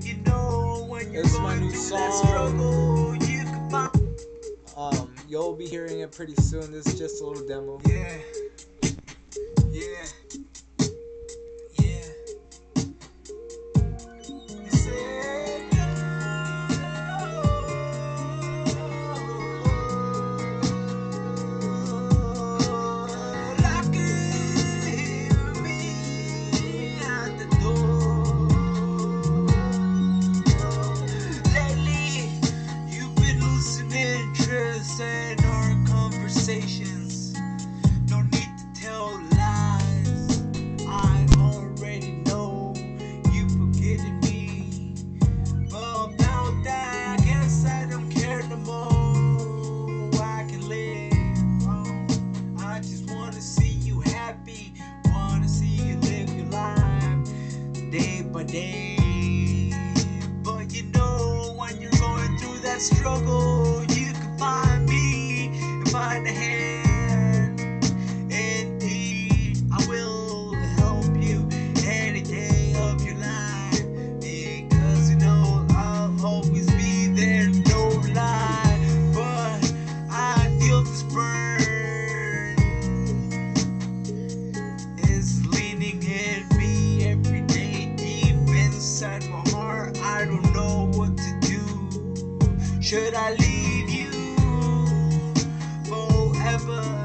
You know when you're It's my new song. struggle, you can find. Um, you'll be hearing it pretty soon. This is just a little demo. Yeah. by day. But you know, when you're going through that struggle, you can find me and find a hand. I don't know what to do. Should I leave you forever?